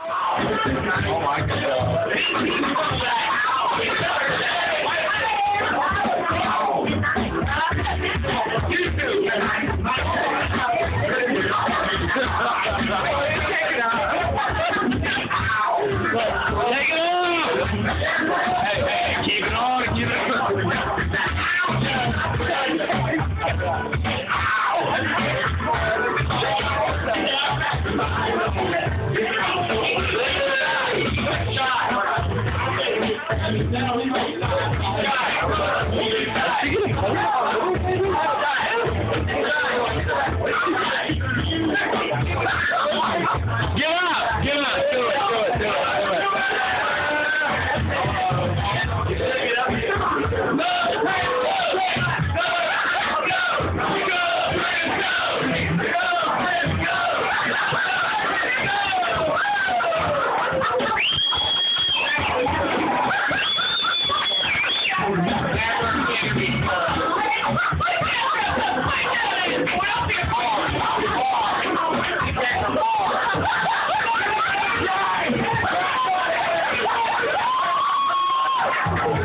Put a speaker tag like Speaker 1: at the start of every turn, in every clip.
Speaker 1: Oh my god. Take Give up! Oh,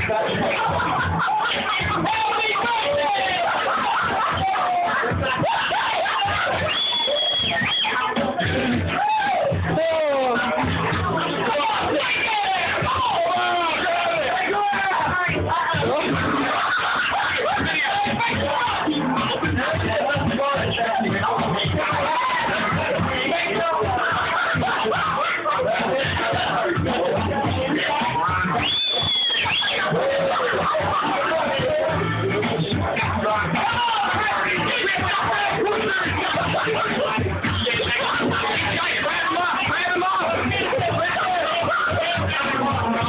Speaker 1: Grab